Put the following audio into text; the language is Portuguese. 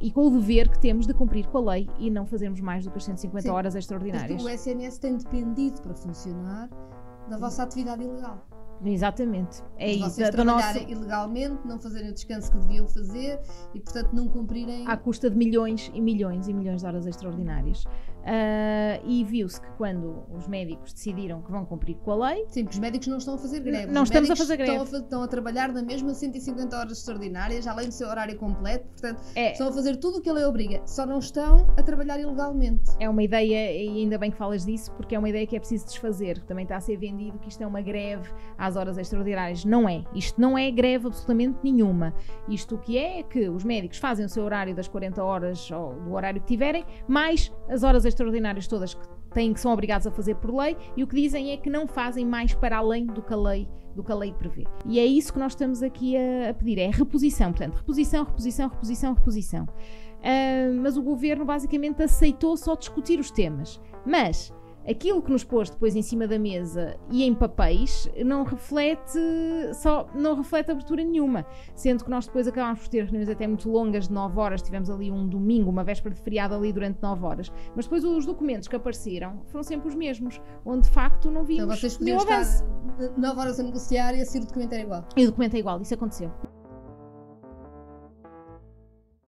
e com o dever que temos de cumprir com a lei e não fazermos mais do que as 150 Sim. horas extraordinárias. o SNS tem dependido para funcionar da vossa atividade ilegal. Exatamente. É isso. vocês do nosso, trabalharem ilegalmente, não fazerem o descanso que deviam fazer e, portanto, não cumprirem. à custa de milhões e milhões e milhões de horas extraordinárias. Ah, e viu-se que quando os médicos decidiram que vão cumprir com a lei, Sim, porque os médicos não estão a fazer greve. Não Os estamos a fazer greve. Estão a, estão a trabalhar na mesma 150 horas extraordinárias, além do seu horário completo. Portanto, é, estão a fazer tudo o que a lei obriga. Só não estão a trabalhar ilegalmente. é uma ideia, e ainda bem que falas disso, porque é uma ideia que é preciso desfazer. Também está a ser vendido que isto é uma greve às horas extraordinárias. Não é. Isto não é greve absolutamente nenhuma. Isto o que é é que os médicos fazem o seu horário das 40 horas ou do horário que tiverem, mais as horas extraordinárias todas que têm que são obrigados a fazer por lei, e o que dizem é que não fazem mais para além do que a lei do que a lei prevê. E é isso que nós estamos aqui a, a pedir, é reposição, portanto, reposição, reposição, reposição, reposição. Ah, mas o governo basicamente aceitou só discutir os temas. Mas aquilo que nos pôs depois em cima da mesa e em papéis não reflete só não reflete abertura nenhuma, sendo que nós depois acabámos por ter reuniões até muito longas de 9 horas, tivemos ali um domingo, uma véspera de feriado ali durante 9 horas, mas depois os documentos que apareceram foram sempre os mesmos, onde de facto não Então vimos vocês nenhum avanço. estar 9 horas a negociar e assim o documento era igual. E o documento é igual, isso aconteceu.